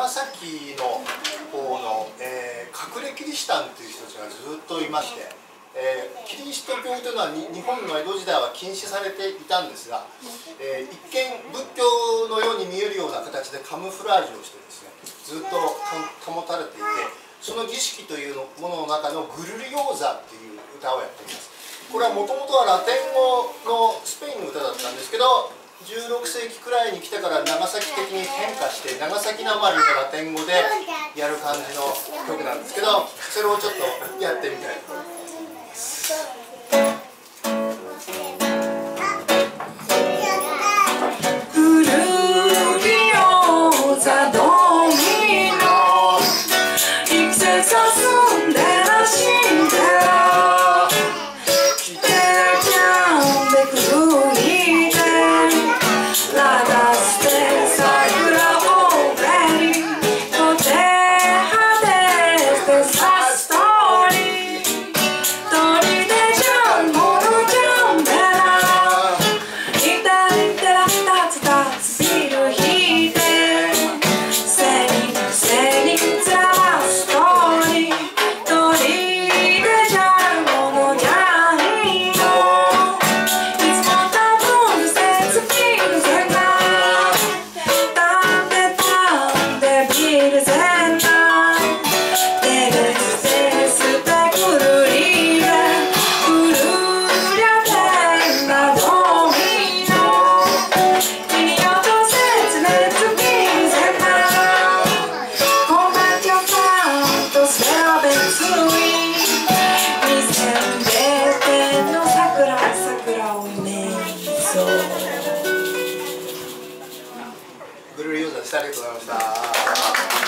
長崎の方の、えー、隠れキリシタンという人たちがずっといまして、えー、キリスト教というのは日本の江戸時代は禁止されていたんですが、えー、一見仏教のように見えるような形でカムフラージュをしてですねずっと保たれていてその儀式というものの中のグルリオーザっていう歌をやっています。これはもともとはラテン語のスペインの歌だったんですけど16世紀くらいに来てから長崎的に変化して長崎なまりのラテン語でやる感じの曲なんですけどそれをちょっとやってみたいと思います。Oh そう。ブルーユーザーでしたありがとうございました。